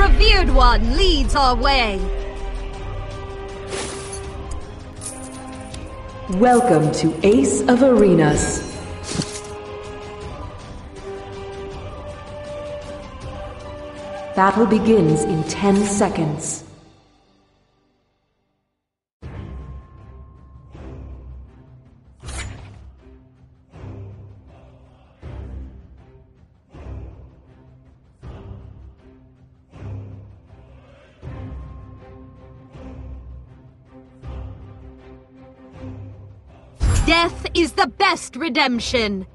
revered one leads our way. Welcome to Ace of Arenas. Battle begins in 10 seconds. The redemption.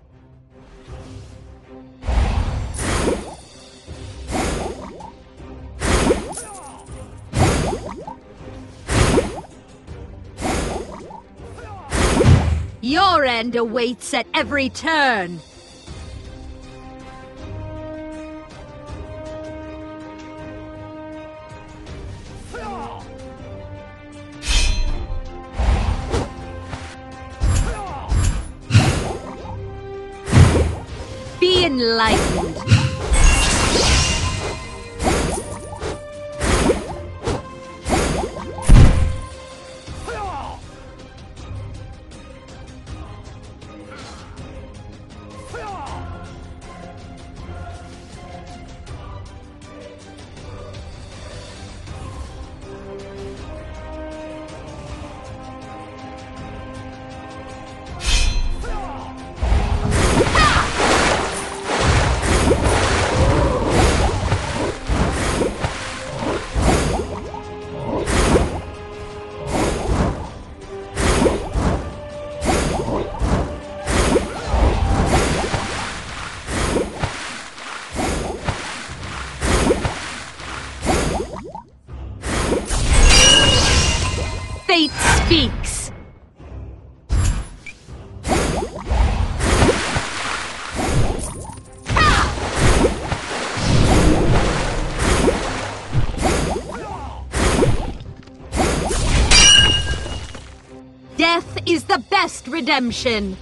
Your end awaits at every turn. Be redemption.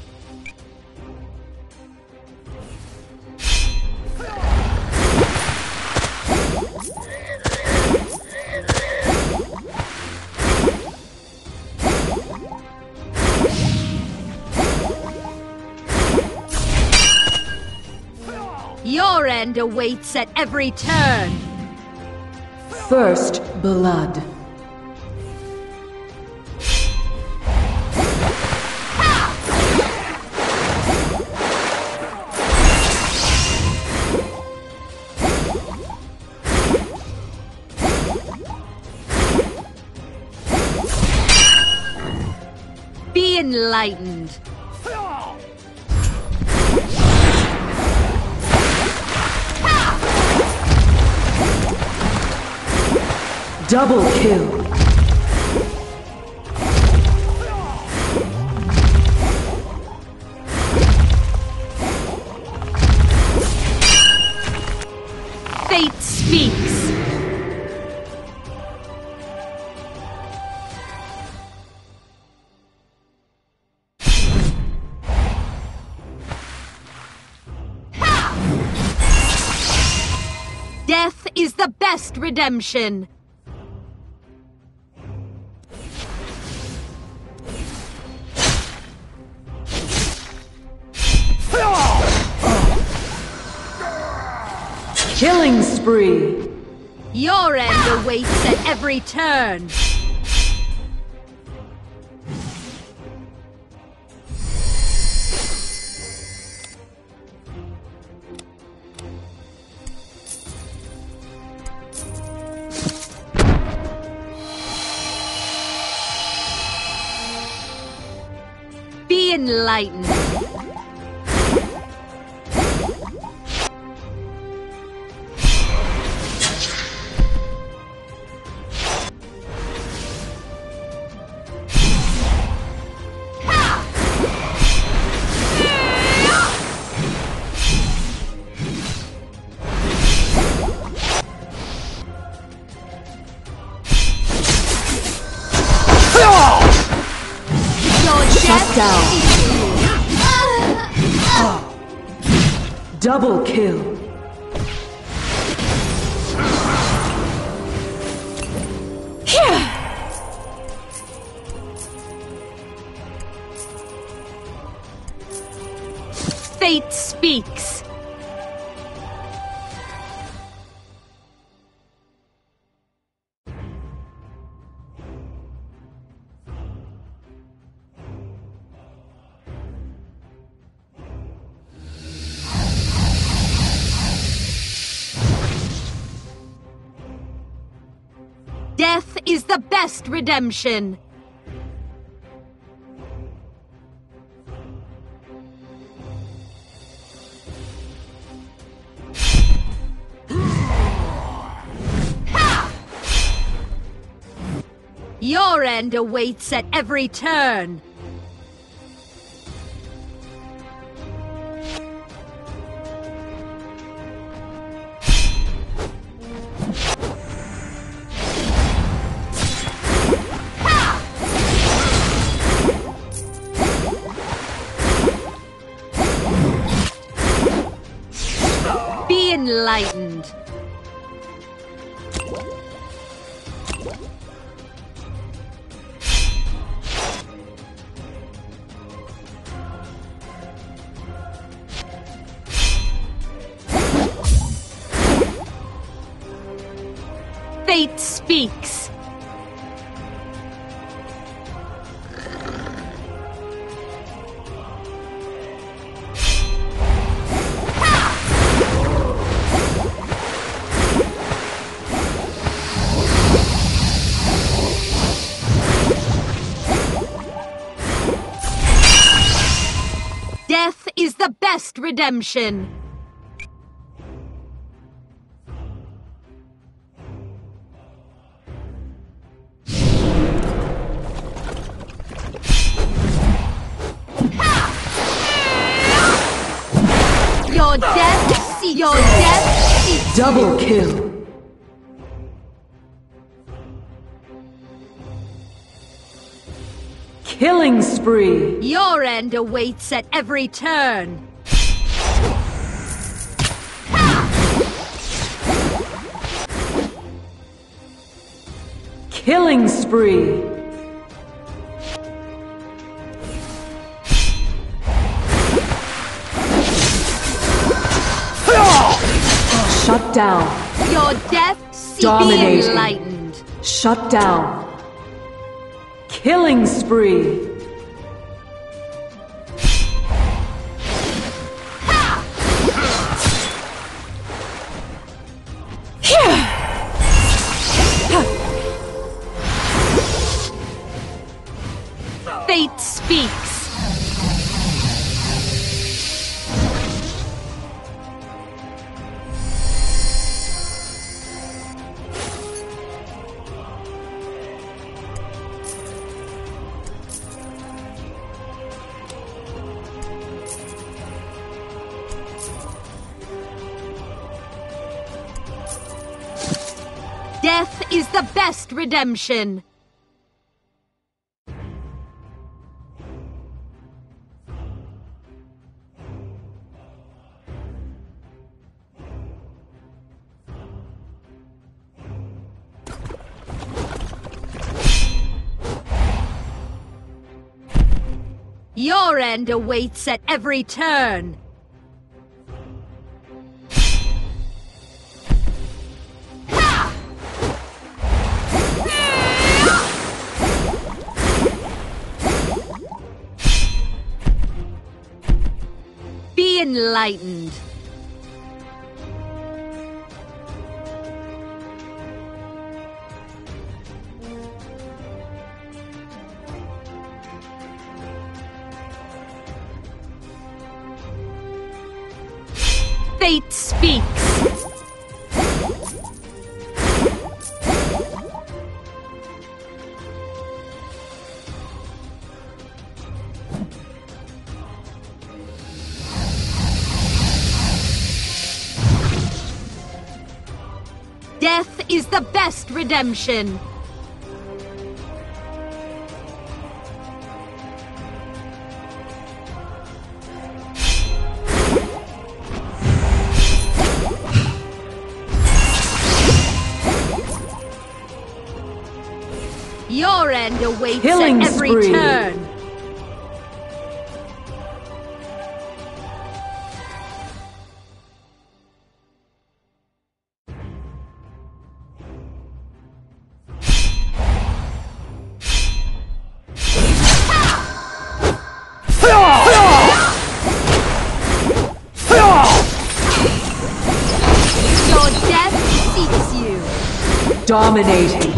Your end awaits at every turn. First Blood. Enlightened. Double kill. Death is the best redemption. Killing spree. Your end awaits at every turn. Be Double kill. The best redemption. Your end awaits at every turn. Fate speaks. Death is the best redemption. Killing spree. Your end awaits at every turn. Killing spree. Shut down. Your death, be enlightened. Shut down. Killing spree. Is the best redemption. Your end awaits at every turn. Enlightened. Fate speaks. Redemption. Dominating.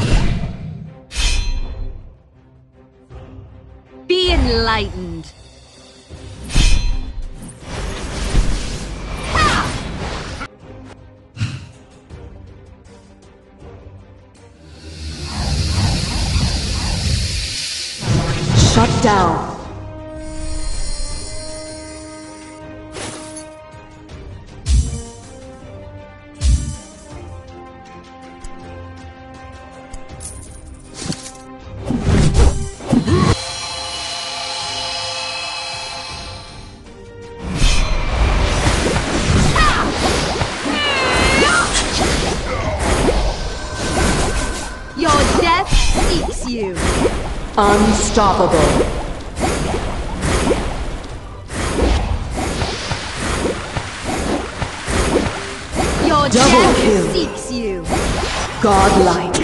Unstoppable. Your Double kill. seeks you. Godlike.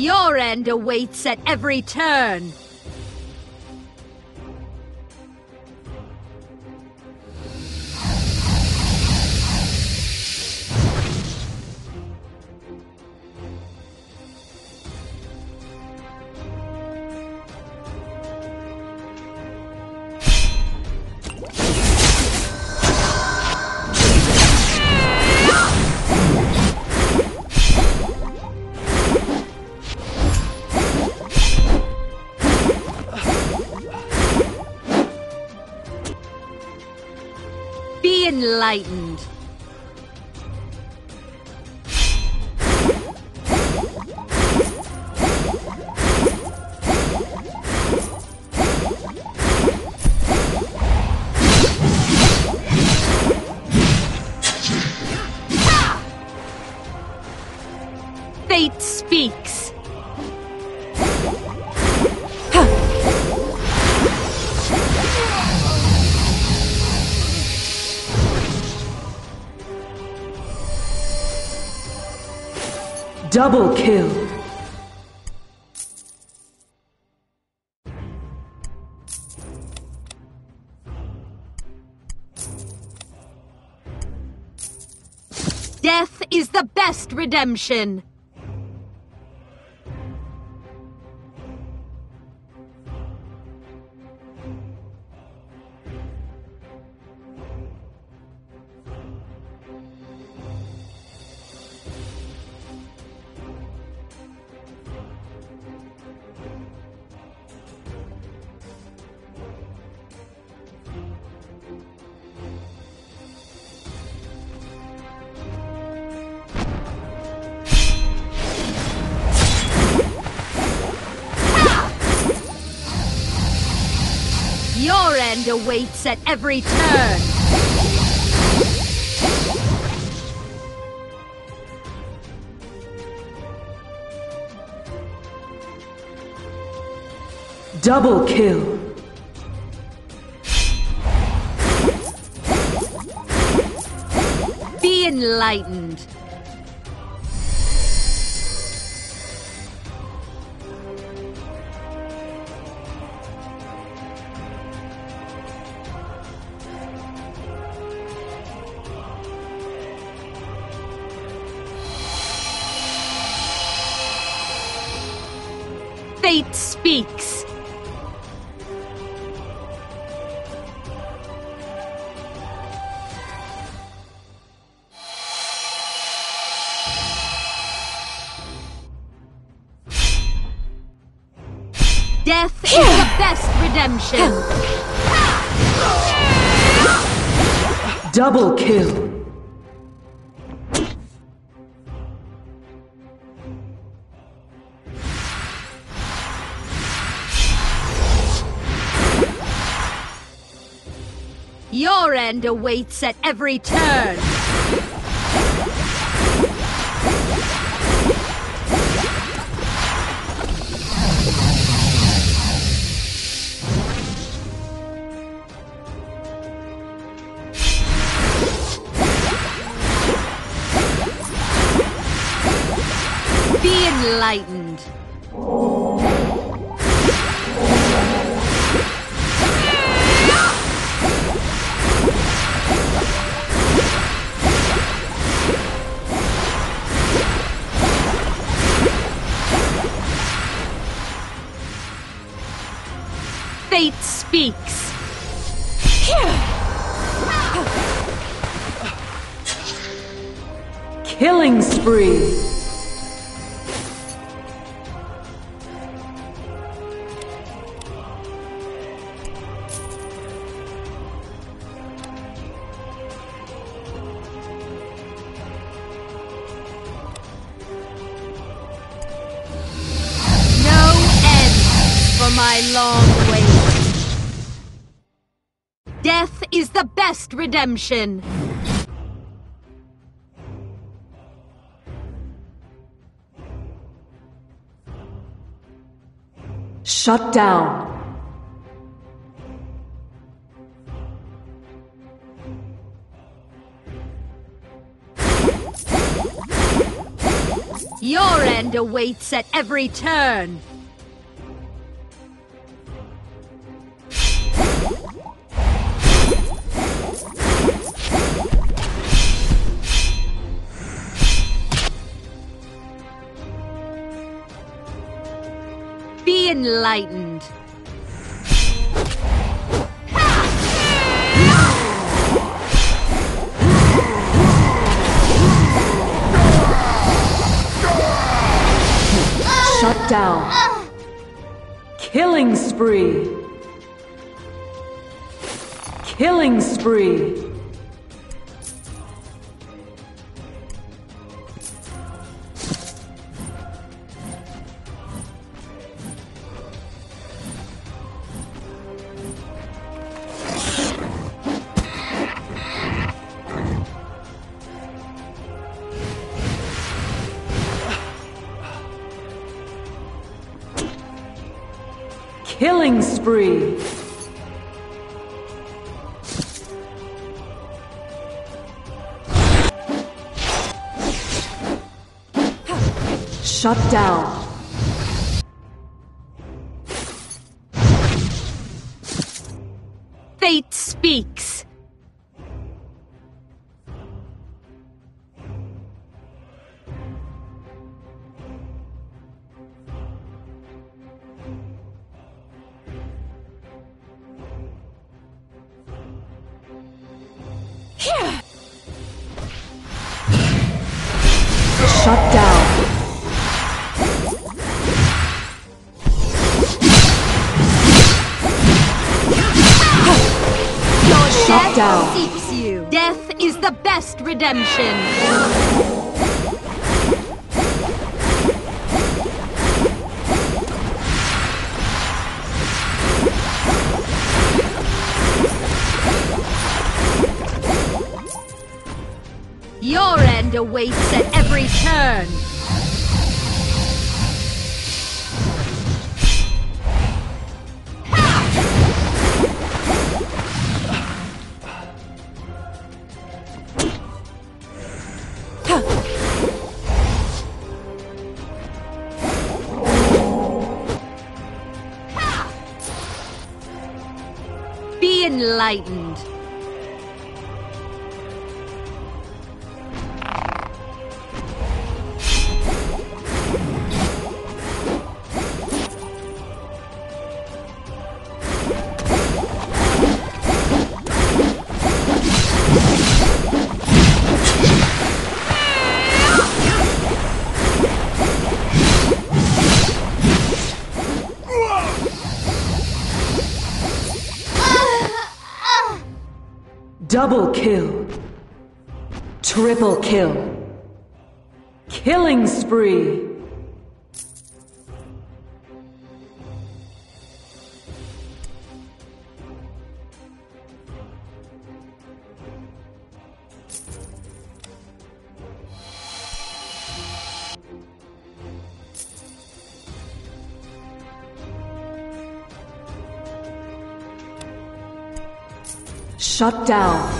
Your end awaits at every turn. Be Double kill. Death is the best redemption. Your end awaits at every turn. Double kill. Fate speaks. Death is the best redemption. Double kill. Awaits at every turn. My long wait. Death is the best redemption. Shut down. Your end awaits at every turn. Enlightened. Shut down. Killing spree. Killing spree. Fate speaks. At. Be enlightened. Double kill. Triple kill. Killing spree. Shut down.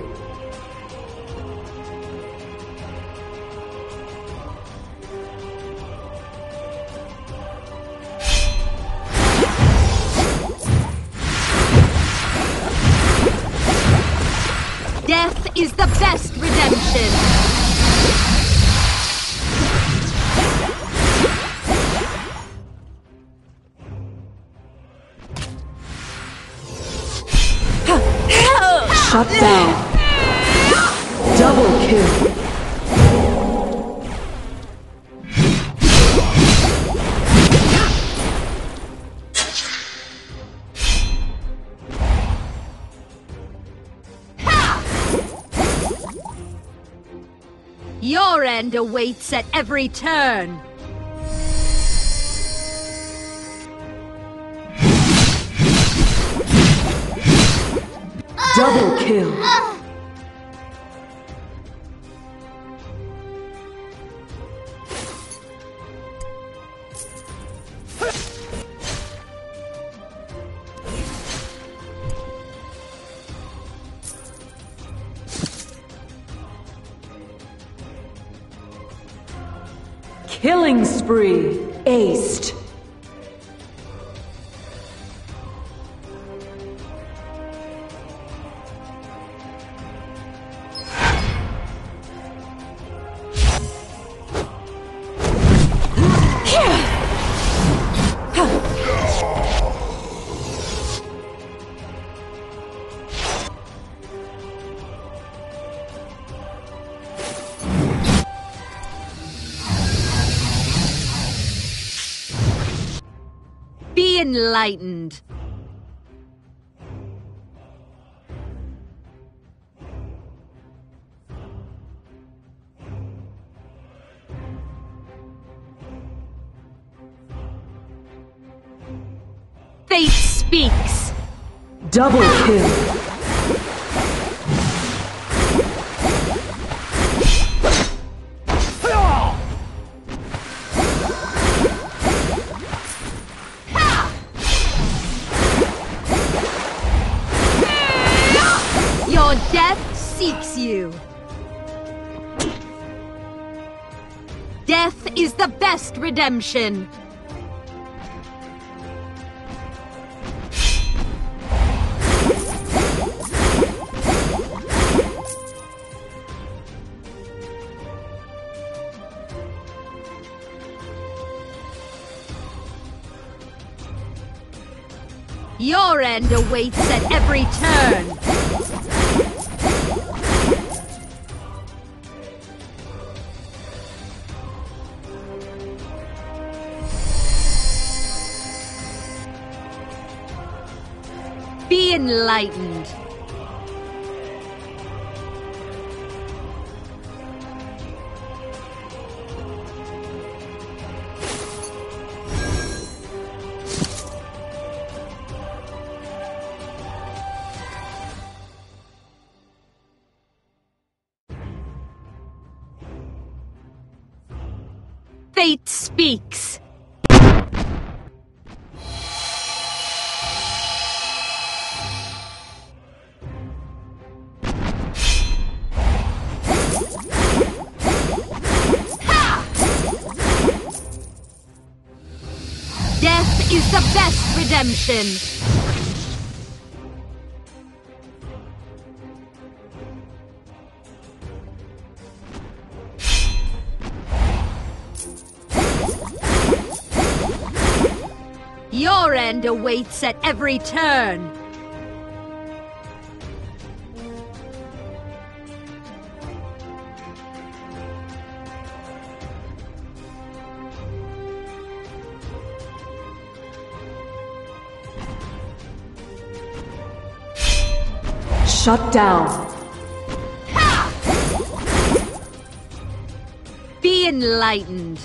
Your end awaits at every turn. Double kill. Enlightened. Fate speaks. Double kill. Death seeks you. Death is the best redemption. Your end awaits at every turn. Enlightened. Fate speaks. Redemption. Your end awaits at every turn. Shut down. Be enlightened.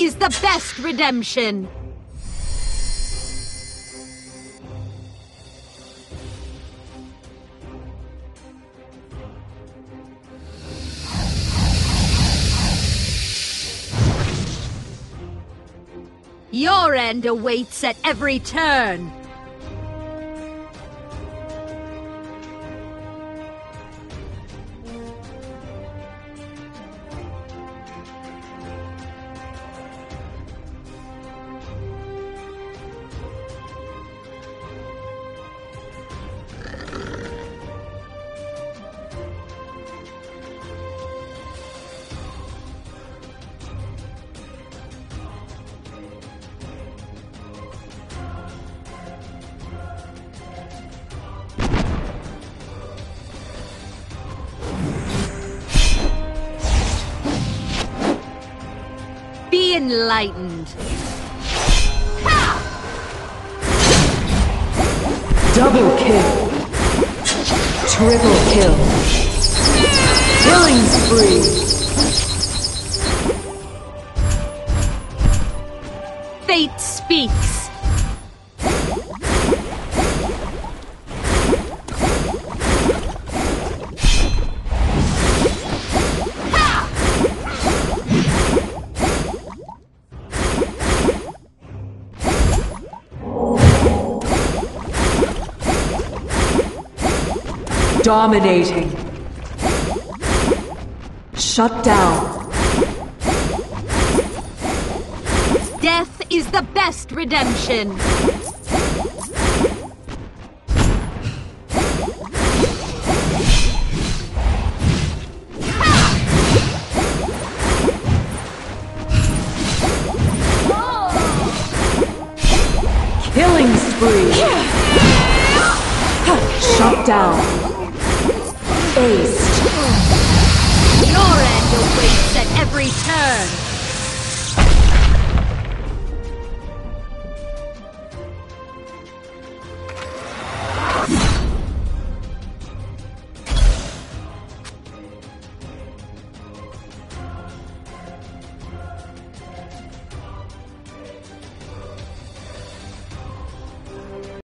Is the best redemption. Your end awaits at every turn. Enlightened. Double kill. Triple kill. Killing spree. Dominating. Shut down. Death is the best redemption. Killing spree. Shut down. Aced. Your end awaits at every turn.